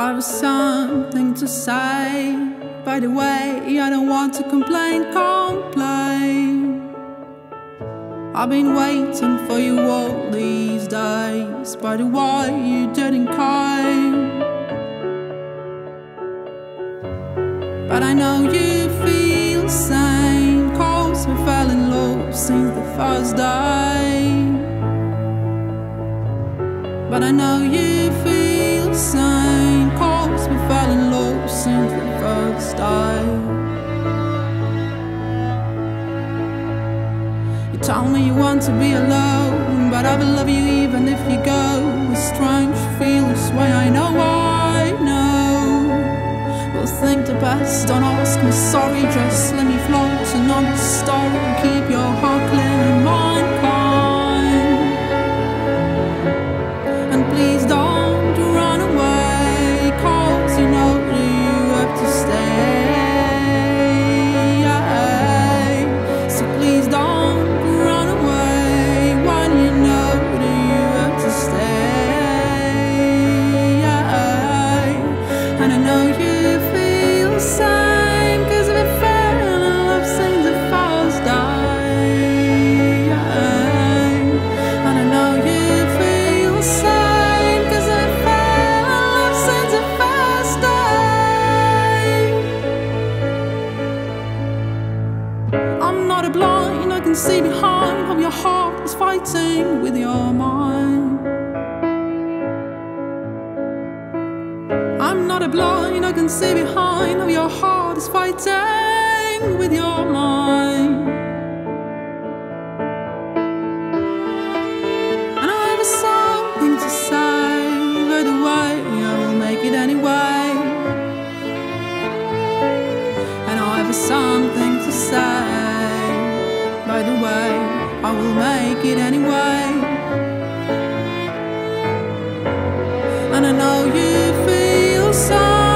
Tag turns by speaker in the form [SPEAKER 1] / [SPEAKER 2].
[SPEAKER 1] I have something to say. By the way, I don't want to complain, complain. I've been waiting for you all these days. By the way, you didn't come. But I know you feel the same. Cause we fell in love since the first day. But I know you feel Told me you want to be alone, but I will love you even if you go. A strange feel this way, I know, I know. We'll think the best, don't ask me sorry, just let me float another story. Keep your heart clear and mine kind. And please don't And I know you feel the love. And I know you feel the love. I'm not a blind, I can see behind how your heart is fighting with your mind. I'm not a blind, I can see behind how your heart is fighting with your mind. And I have something to say, by the way, I will make it anyway. And I have something to say, by the way, I will make it anyway. And I know you feel song.